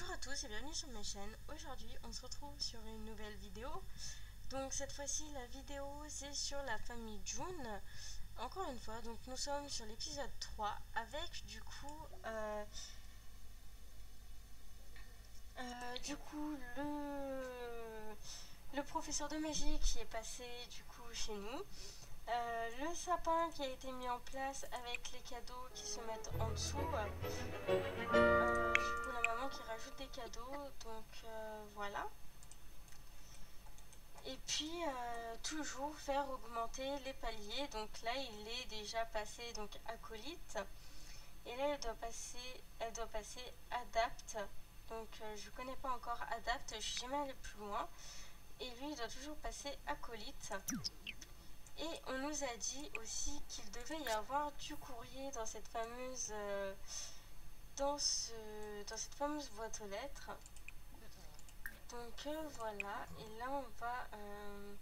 Bonjour à tous et bienvenue sur ma chaîne. Aujourd'hui on se retrouve sur une nouvelle vidéo. Donc cette fois-ci la vidéo c'est sur la famille June. Encore une fois, donc nous sommes sur l'épisode 3 avec du coup euh, euh, du coup le, le professeur de magie qui est passé du coup chez nous. Euh, le sapin qui a été mis en place avec les cadeaux qui se mettent en dessous. Du coup, qui rajoute des cadeaux. Donc euh, voilà. Et puis toujours faire augmenter les paliers. Donc là, il est déjà passé donc acolyte. Et là, elle doit passer, elle doit passer adapt. Donc je connais pas encore adapt. Je suis jamais allée plus loin. Et lui, il doit toujours passer acolyte. Et on nous a dit aussi qu'il devait y avoir du courrier dans cette fameuse euh, dans, ce, dans cette fameuse boîte aux lettres. Donc euh, voilà, et là on va euh,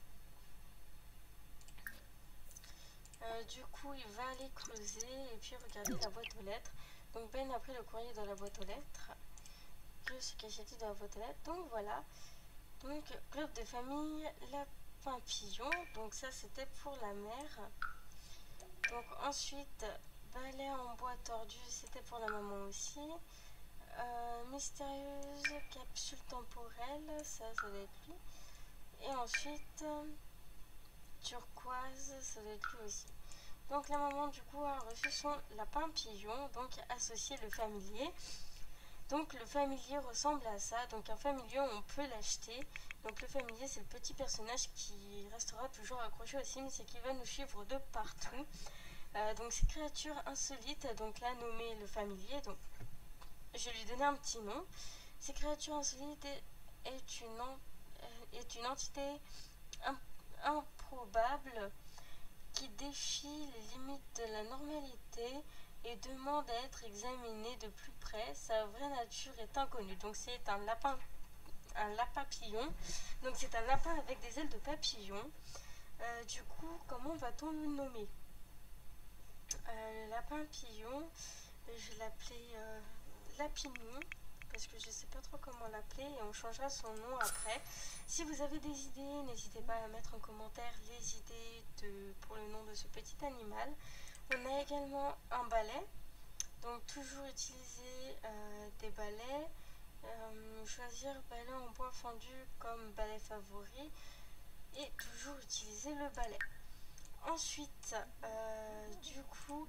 du coup il va aller creuser et puis regarder la boîte aux lettres. Donc Ben a pris le courrier dans la boîte aux lettres. Que qui est dans la boîte aux lettres. Donc voilà. Donc club de famille, la papillon. Donc ça c'était pour la mère. Donc ensuite, balai en bois tordu, c'était pour la maman aussi. Euh, mystérieuse capsule temporelle, ça, ça doit être lui. Et ensuite, turquoise, ça doit être lui aussi. Donc la maman du coup a reçu son lapin pigeon, donc associé le familier. Donc le familier ressemble à ça. Donc un familier, on peut l'acheter. Donc le familier, c'est le petit personnage qui restera toujours accroché au Sims et qui va nous suivre de partout. Euh, donc ces créatures insolites, donc là nommé le familier. Donc je lui donner un petit nom. Ces créatures insolites est une, euh, est une entité improbable qui défie les limites de la normalité et demande à être examiné de plus près. Sa vraie nature est inconnue. Donc c'est un lapin, un lapapillon. Donc c'est un lapin avec des ailes de papillon. Euh, du coup, comment va-t-on le nommer? Le lapin pillon, je l'appeler euh, Lapinou parce que je ne sais pas trop comment l'appeler et on changera son nom après. Si vous avez des idées, n'hésitez pas à mettre en commentaire les idées pour le nom de ce petit animal. On a également un balai, donc toujours utiliser euh, des balais, euh, choisir balai en bois fendu comme balai favori et toujours utiliser le balai. Ensuite, euh, du coup,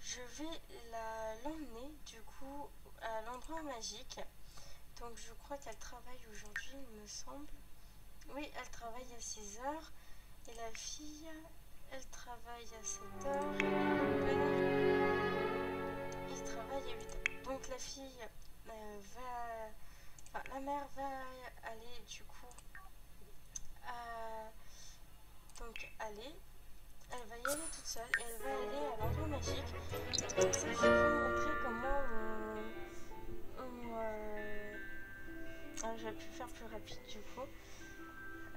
je vais l'emmener du coup à l'endroit magique. Donc je crois qu'elle travaille aujourd'hui, il me semble. Oui, elle travaille à 6 heures. Et la fille, elle travaille à 7 heures. Il travaille à 8 heures. Donc la fille euh, va... Enfin, la mère va aller du coup. Donc aller. Elle va y aller toute seule et elle va aller à l'endroit magique. Ça, je vais vous montrer comment on... Euh... Ah, pu faire plus rapide du coup.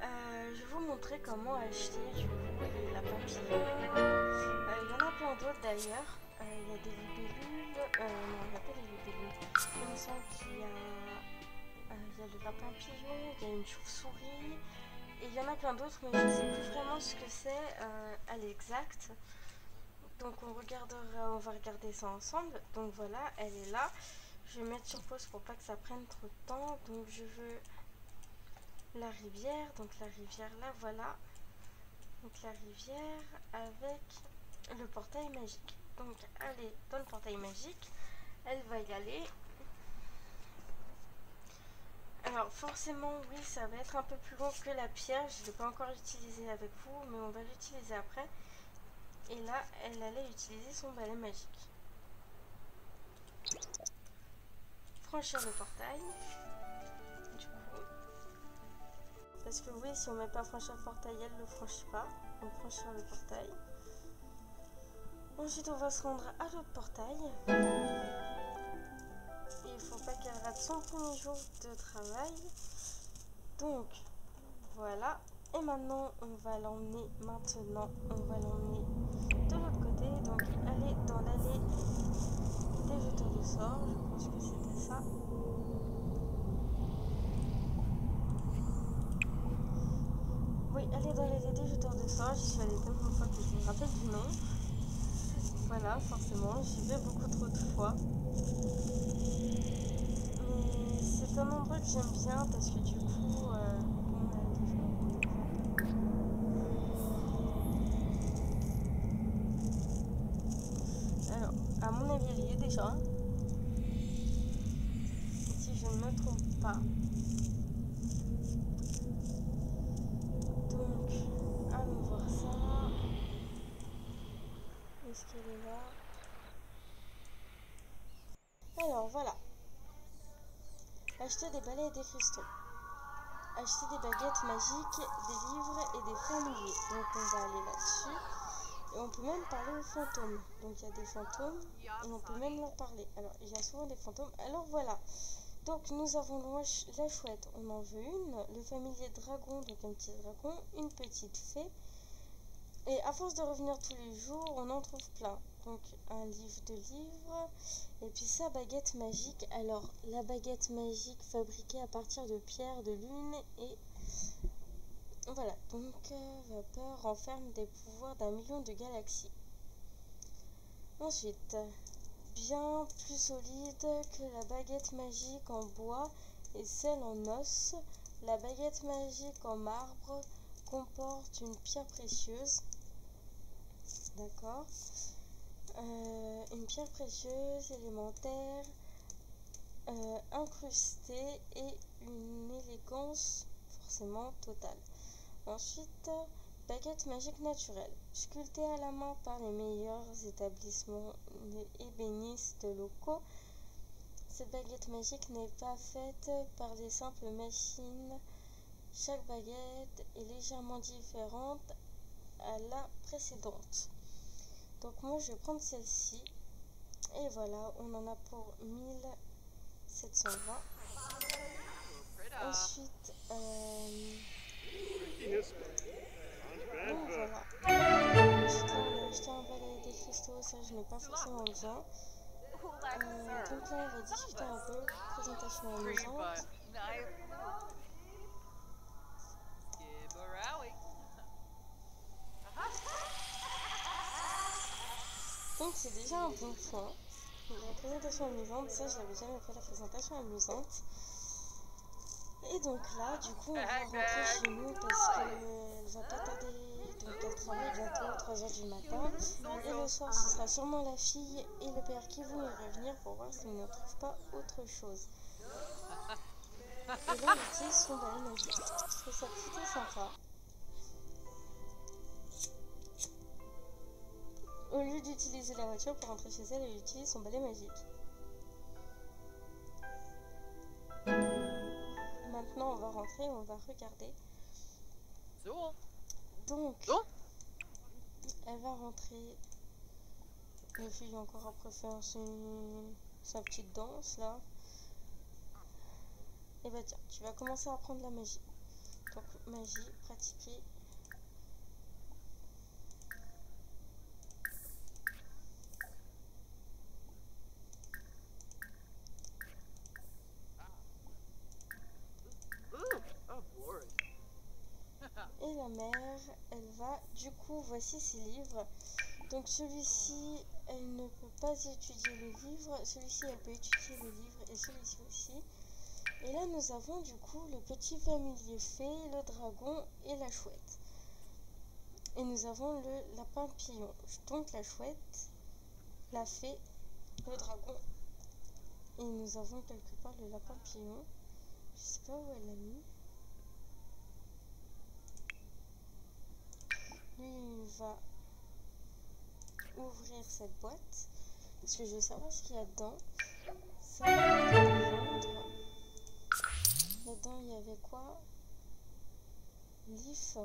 Euh, je vais vous montrer comment acheter du coup les lapins euh, Il y en a plein d'autres d'ailleurs. Il y a des libellules. non, il n'y a pas des libellules. Il me semble qu'il y a, il y a le lapin il y a une chauve-souris. Il y en a plein d'autres, mais je ne sais plus vraiment ce que c'est à l'exact. Donc on regardera, on va regarder ça ensemble. Donc voilà, elle est là. Je vais mettre sur pause pour pas que ça prenne trop de temps. Donc je veux la rivière. Donc la rivière là, voilà. Donc la rivière avec le portail magique. Donc aller dans le portail magique. Elle va y aller. Alors forcément oui ça va être un peu plus long que la pierre. Je ne l'ai pas encore utilisé avec vous mais on va l'utiliser après. Et là elle allait utiliser son balai magique. Franchir le portail. Parce que oui, si on met pas franchir le portail, elle le franchit pas. Donc franchir le portail. Ensuite, on va se rendre à l'autre portail jour de travail. Donc, voilà. Et maintenant, on va l'emmener, maintenant, on va l'emmener de l'autre côté. Donc, aller dans l'allée des jeteurs de sort. Je pense que c'était ça. Oui, aller dans l'allée des jeteurs de sort. J'y suis allée tellement de fois que je me rappelle du nom. Voilà, forcément, j'y vais beaucoup trop de fois. Un endroit que j'aime bien parce que du coup, euh, Alors, à mon avis, il y est déjà. Si je ne me trompe pas. Donc, allons voir ça. Est-ce qu'elle est là? Alors, voilà. Acheter des balais et des cristaux. Acheter des baguettes magiques, des livres et des familiers. Donc, on va aller là-dessus. Et on peut même parler aux fantômes. Donc il y a des fantômes et on peut même leur parler. Alors il y a souvent des fantômes. Alors voilà. Donc nous avons la chouette, on en veut une. Le familier dragon, donc un petit dragon. Une petite fée. Et à force de revenir tous les jours, on en trouve plein. Donc un livre de livres. Et puis sa baguette magique. Alors la baguette magique fabriquée à partir de pierres de lune et voilà, donc euh, Vapeur renferme des pouvoirs d'un million de galaxies. Ensuite, bien plus solide que la baguette magique en bois et celle en os, la baguette magique en marbre comporte une pierre précieuse. D'accord? Euh, Une pierre précieuse, élémentaire, euh, incrustée et une élégance forcément totale. Ensuite, baguette magique naturelle, sculptée à la main par les meilleurs établissements ébénistes locaux. Cette baguette magique n'est pas faite par des simples machines. Chaque baguette est légèrement différente à la précédente. Donc moi je vais prendre celle-ci. Et voilà, on en a pour 1720. Ensuite, euh, donc voilà. Ensuite, un des cristaux, ça je n'ai pas forcément besoin. Euh, donc là, on va discuter un peu. Présentation amusante. C'est déjà un bon point. La présentation amusante, ça je n'avais jamais fait la présentation amusante. Et donc là, du coup, on va rentrer chez nous parce qu'elle va pas tarder. Donc elle travaille bientôt 3h du matin. Et le soir, ce sera sûrement la fille et le père qui vont y revenir pour voir s'ils ne trouvent pas autre chose. Et là, utilise son balai magique. Je trouve ça plutôt sympa. Au lieu d'utiliser la voiture pour rentrer chez elle, elle utilise son balai magique. Maintenant, on va rentrer, on va regarder. Donc, elle va rentrer. La fille encore après faire sa petite danse là. Et bah tiens, tu vas commencer à apprendre la magie. Donc magie, pratiquer et la mère, elle va. Du voici ses livres. Donc celui-ci, elle ne peut pas étudier le livre. Celui-ci, elle peut étudier le livre et celui-ci aussi. Et là, nous avons du coup le petit familier fée, le dragon et la chouette. Et nous avons le lapin pillon. Donc la chouette, la fée, le dragon. Et nous avons quelque part le lapin pillon. Je sais pas où elle l'a mis. Il va ouvrir cette boîte parce que je veux savoir ce qu'il y a dedans. Ça Là-dedans, il y avait quoi? L'if.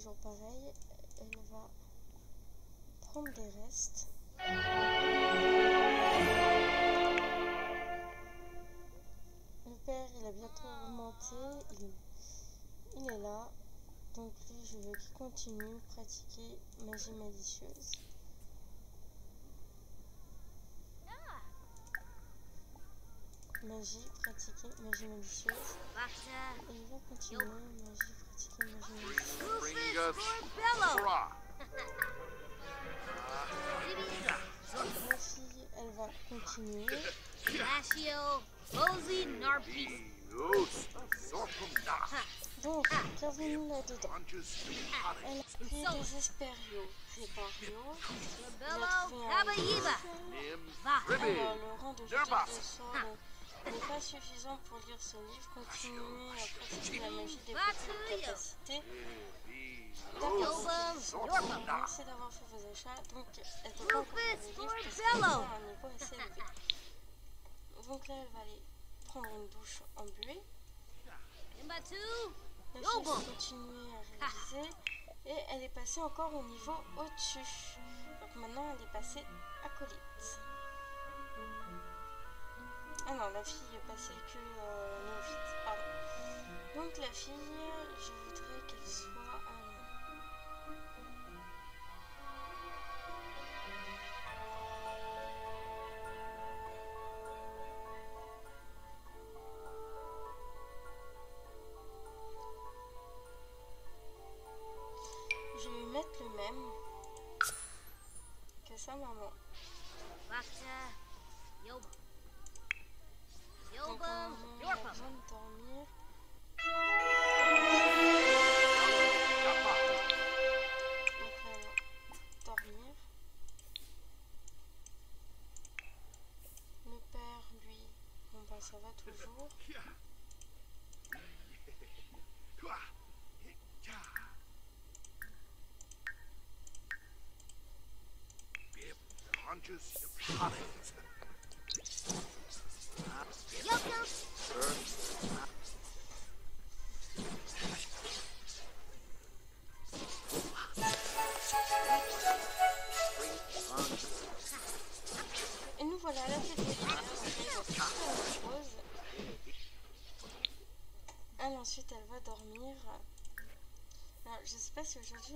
Toujours pareil, elle va prendre des restes. Le père, il a bientôt remonté, il, est là, Donc lui, je veux qu'il continue pratiquer magie malicieuse. Magie, pratiquer magie malicieuse. Et il va continuer magie, pratiquer magie malicieuse. La fille, elle va continuer. Donc, qu'avons-nous là-dedans Elle a pris des Répario. Alors, le rang de de euh, n'est pas suffisant pour lire ce livre. Continuez à pratiquer la magie des petites capacités. Yorpum. Merci d'avoir fait vos achats. Donc, elle pas encore livre parce qu'elle Bello. a un niveau assez élevé. Donc là, elle va aller prendre une douche en buée. Imbatu. La Yo, fille bon. va continuer à réaliser. Et elle est passée encore au niveau au-dessus. Donc maintenant, elle est passée acolyte. Ah non, la fille est passée que euh, néophyte, pardon. Donc la fille, je voudrais qu'elle soit... Je vais mettre le même que sa maman. Bakta.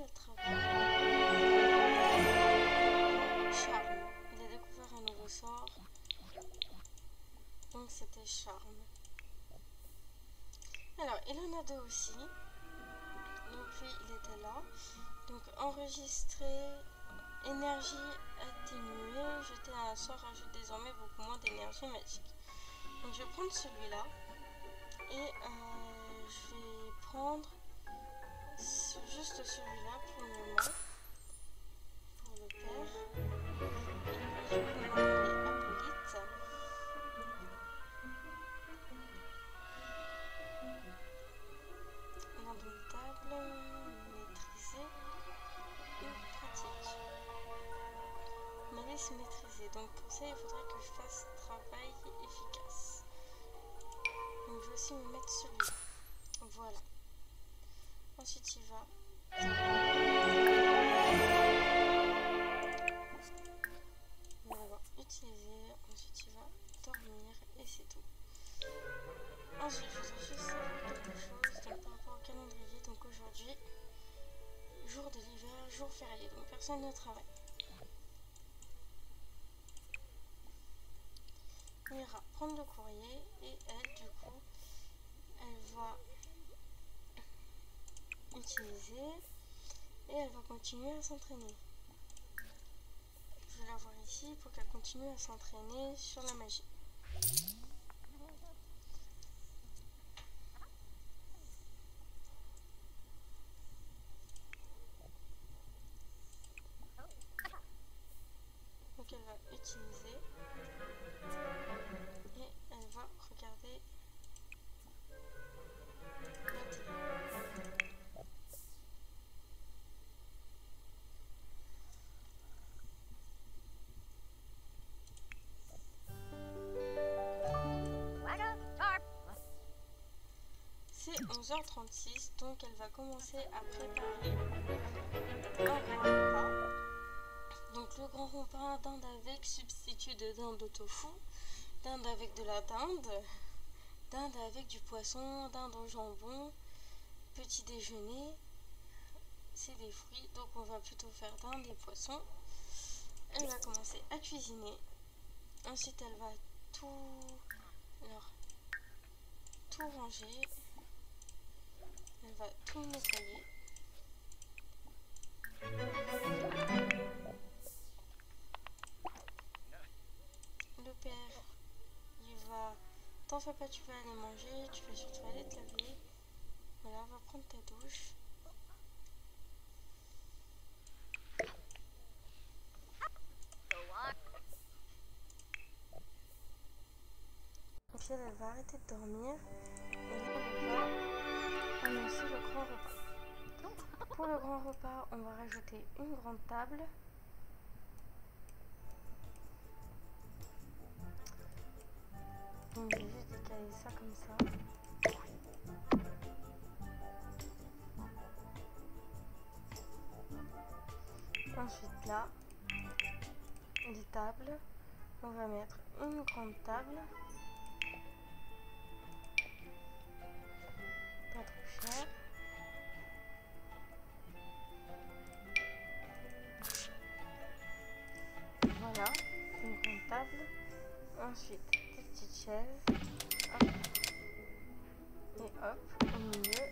Elle travaille. Charme. Il a découvert un nouveau sort. Donc c'était charme. Alors il en a deux aussi. Donc lui il était là. Donc enregistrer énergie atténuée, jeter un sort ajoute désormais beaucoup moins d'énergie magique. Donc je vais prendre celui-là et euh, je vais prendre juste celui-là pour le moment, pour le père. Et je. Indomptable, maîtrisé et pratique. Maîtrisée. Donc pour ça, il faudrait que je fasse travail efficace. Donc je vais aussi me mettre celui-là. Voilà. Ensuite, il va. Il va utilisé. Ensuite, il va dormir et c'est tout. Ensuite, je voudrais juste savoir quelque chose par rapport au calendrier. Donc aujourd'hui, jour de l'hiver, jour férié. Donc personne ne travaille. On ira prendre le courrier et elle, du coup, elle va utiliser et elle va continuer à s'entraîner. Je vais la voir ici pour qu'elle continue à s'entraîner sur la magie. 11h36, donc elle va commencer à préparer un grand repas. Donc le grand repas dinde avec substitut de dinde au tofu, dinde avec de la dinde, dinde avec du poisson, dinde au jambon, petit déjeuner c'est des fruits, donc on va plutôt faire d'un des poissons. Elle va commencer à cuisiner. Ensuite, elle va tout, alors, tout ranger. Elle va tout nettoyer. Le père, il va... T'en fais pas, tu vas aller manger, tu vas surtout aller te laver. Voilà, va prendre ta douche. On. Michel, elle va arrêter de dormir. Là, Pour le grand repas, on va rajouter une grande table. Donc, je vais juste décaler ça comme ça. Ensuite, là, des tables. On va mettre une grande table. Ensuite, des petites chaises. Hop. Et hop, au milieu.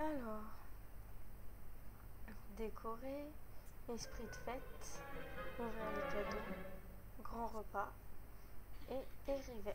Alors, décorer, esprit de fête, repas et périver.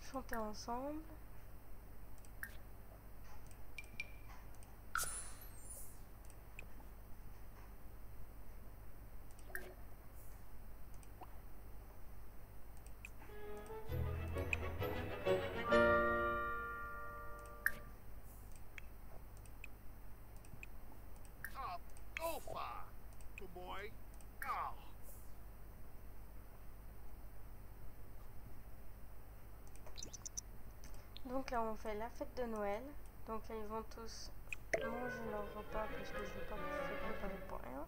chanter ensemble. Donc là, on fait la fête de Noël. Donc là, ils vont tous manger leur repas parce que je ne vais pas vous préparer pour rien.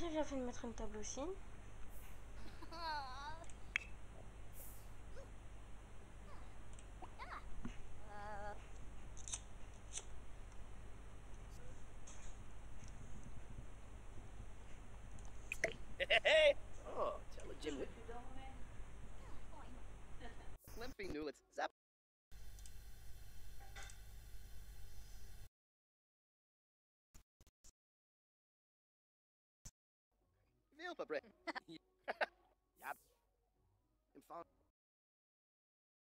J'ai bien fait de mettre une table aussi. Vilpa bread. Yap. And found.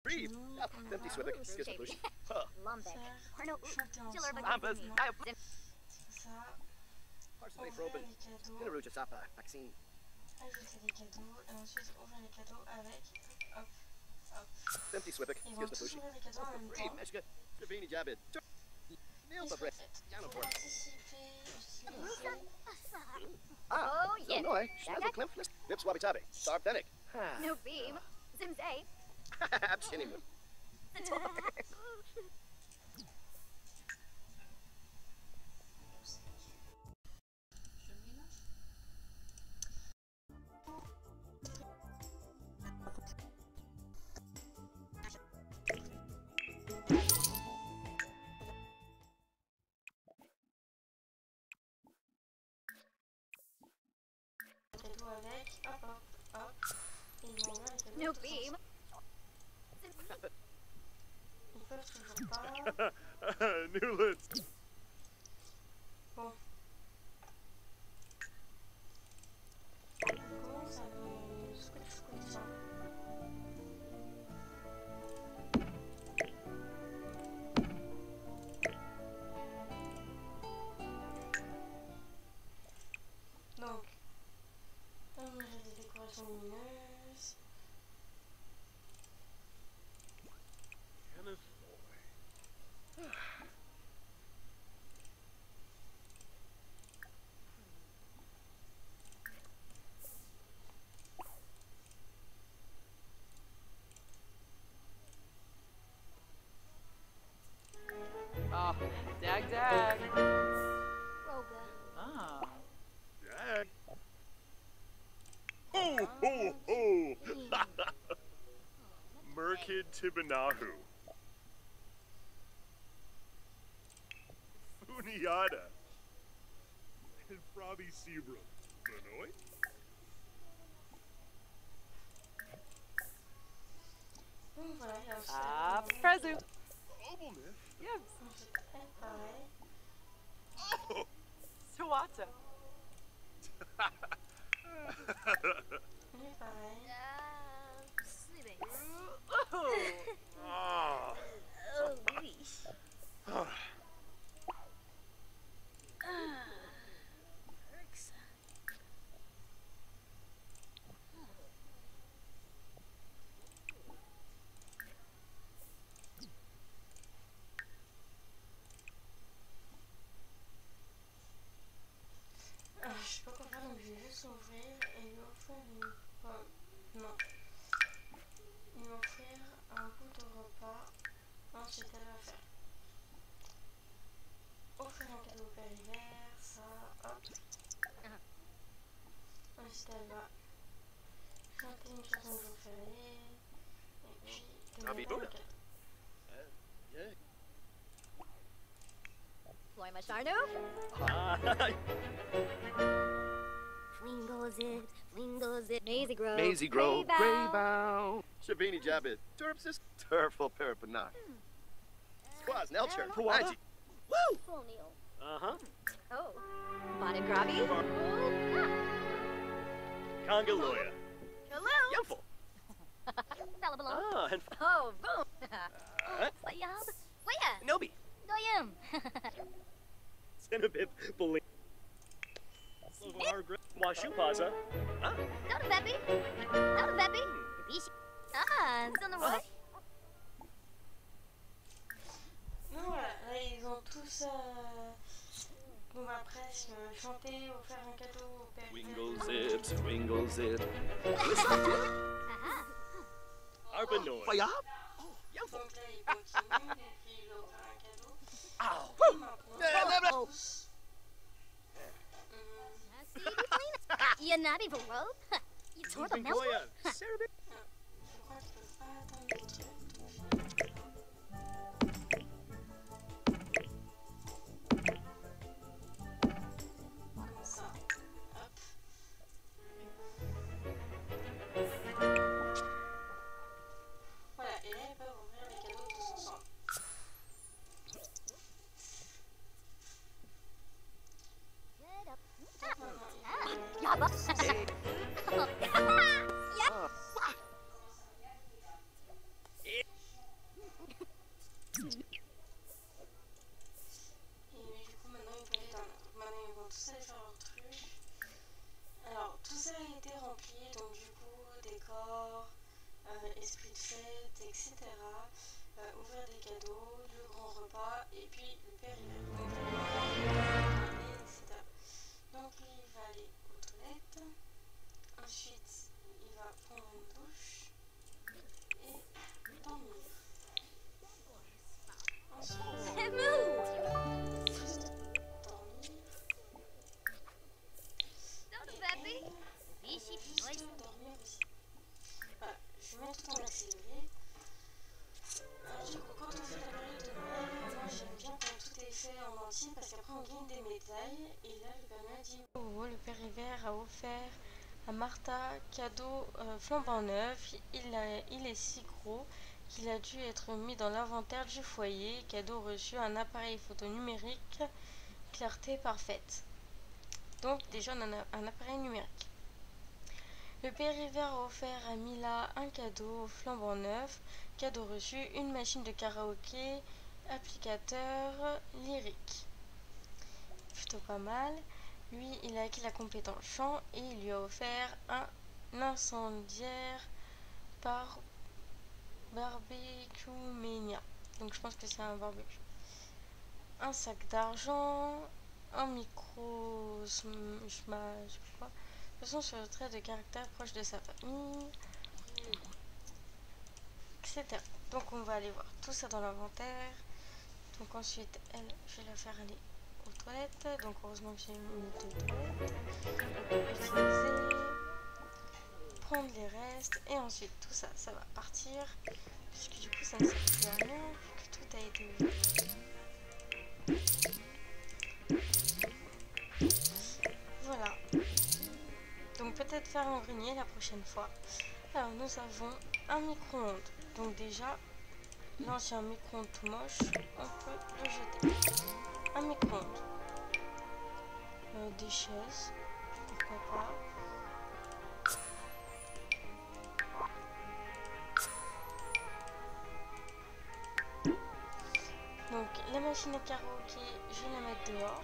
Breathe. Nous, Yap. on Empty va swibbick. Excuse the bush. Huh. Lumbeck. faire Arno. chanter Jalurva ensemble. Ambas. Kitsuni. I Zim- Ça, Parsonage ouvrir Robin. les cadeaux. Inaruja Sapa. Vaccine. ajouter les cadeaux et ensuite ouvrir les cadeaux avec hop hop. Ahoy, Schnazzlecliff, Lips Wabi Tabi, Sarpdenic. No beam, Zimzay. Abshinimu. No tous beam. ensemble. Ils peuvent toujours pas. Newlands. Comment Merkid Tibanahu. Funiata. And Frobby Sebra. Illinois? Donc voilà, il y a aussi Ah, un present. Obelnif? Yes. C'est très pareil. Oh! Sawata. Je sais pas quoi faire, juste ouvrir et Abi bu mu? Why much I know? It, Windows it, Maisie Grove, Maisie Grove, Grey Bow, Shabini Jabbit, Turpsis, Turful Parapanak, hmm. Squaz, Nelcher, Kawaji, Woo! Uh huh. Oh. Bonnet Grabby? Kongaloya. Temple. ah, and oh, boom. Uh, Wayab. Waya. Nobi. Doyum. Cinnabib. Believe. Washupaza. Ah. Not a baby. Not a. Ah, it's on the right. Non, voilà, là ils ont tous. Euh... On va presque chanter ou faire un cadeau au père Wingle hiver. zips, wingle zip. Aha. Arpanoid. Fayab? Donc là il continue et puis il va offrir un cadeau. Ow. Et maintenant. Oh. hum, I see you clean. You naughty for robe. You tore the milk. Bingoya. Cerebit. Je crois qu'il peut pas atteindre Ça a été rempli, donc du coup, décor, euh, esprit de fête, etc. Euh, ouvrir des cadeaux, le grand repas, et puis le hiver. Donc, etc. Donc, lui, il va aller aux toilettes. Ensuite, il va prendre une douche et dormir. Ensuite, Bishi Juste noise. dormir je vais mettre tout en accéléré. Quand on fait la période de Noël, moi j'aime bien quand tout est fait en entier parce qu'après on gagne des médailles. Et là, le Père Noël dit Oh, le Père Hiver a offert à Martha cadeau euh, flambant neuf. Il, a- il est si gros qu'il a dû être mis dans l'inventaire du foyer. Cadeau reçu un appareil photo numérique, clarté parfaite. Donc, déjà, on a un appareil numérique. Le Père Hiver a offert à Mila un cadeau flambant neuf. Cadeau reçu, une machine de karaoké, applicateur lyrique. Plutôt pas mal. Lui, il a acquis la compétence chant et il lui a offert un incendiaire par Barbecue Mania. Donc je pense que c'est un barbecue. Un sac d'argent, un micro, je sais pas façon, sur le trait de caractère proche de sa famille, etc. Donc on va aller voir tout ça dans l'inventaire. Donc ensuite, elle, je vais la faire aller aux toilettes. Donc heureusement que j'ai mis deux toilettes. Utiliser. Prendre les restes. Et ensuite, tout ça, ça va partir. Puisque du coup, ça ne sert plus à rien. Que tout a été peut-être faire un grenier la prochaine fois. Alors nous avons un micro-ondes. Donc déjà, l'ancien micro-ondes tout moche, on peut le jeter. Un micro-ondes. Euh, des chaises, pourquoi pas. Donc la machine à karaoké, je vais la mettre dehors.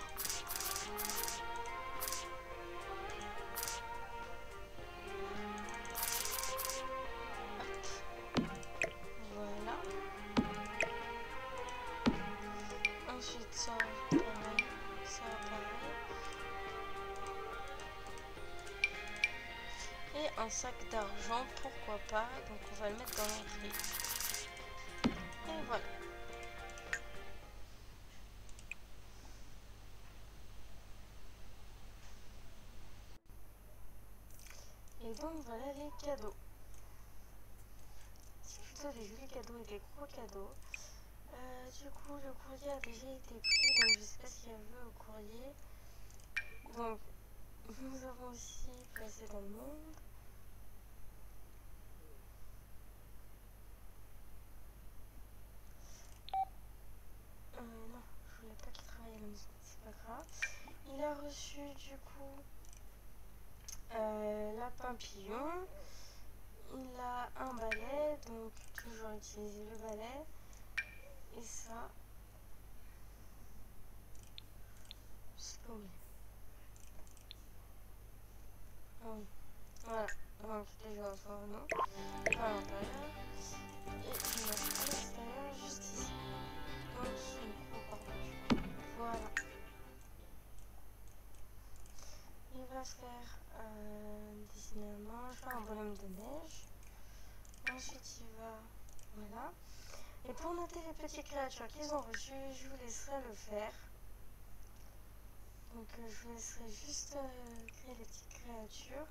Sac d'argent, pourquoi pas. Donc, on va le mettre dans l'entrée. Et voilà. Et donc, voilà les cadeaux. C'est plutôt des jolis cadeaux et des gros cadeaux. Euh, du coup, le courrier a déjà été pris, donc je sais pas s'il y a vu au courrier. Donc, nous avons aussi placé dans le monde. Euh, non, je voulais pas qu'il travaille à la maison, c'est pas grave. Il a du coup euh, lapin pillon. Il a un balai, donc toujours utiliser le balai. Et ça, c'est pas. Ah oui. Voilà, donc déjà son nom à l'intérieur. Faire euh, dessiner un ange, un bonhomme de neige. Ensuite, il va. Voilà. Et pour noter les petites créatures qu'ils ont reçues, je vous laisserai le faire. Donc, euh, je vous laisserai juste euh, créer les petites créatures.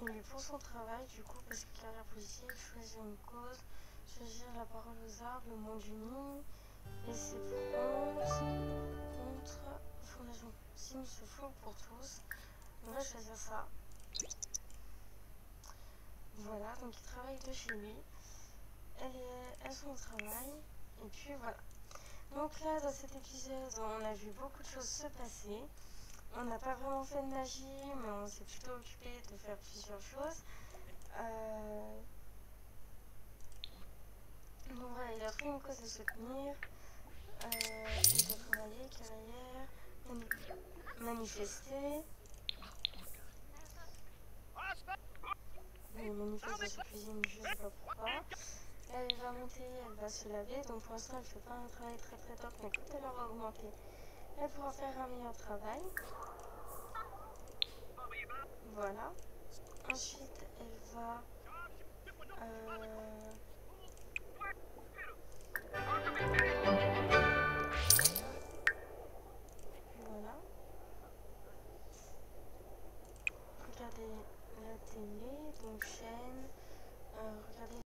Et lui, pour son travail, du coup, parce qu'il a l'air positif, choisir une cause, choisir la parole aux arbres, le monde uni, laisser bronze, contre, fondation, signe se flou pour tous. On va choisir ça. Voilà, donc il travaille de chez lui. Elle est à son travail. Et puis voilà. Donc là, dans cet épisode, on a vu beaucoup de choses se passer. On n'a pas vraiment fait de magie, mais on s'est plutôt occupé de faire plusieurs choses. Euh, Donc voilà, il a trouvé une cause à soutenir. Euh, travailler, carrière, mani- manifester. Il manifeste sa cuisine, je sais pas pourquoi. Elle va monter, elle va se laver. Donc pour l'instant, elle fait pas un travail très très top, mais quand elle aura augmenté, elle pourra faire un meilleur travail. Voilà. Ensuite, elle va euh, Monday.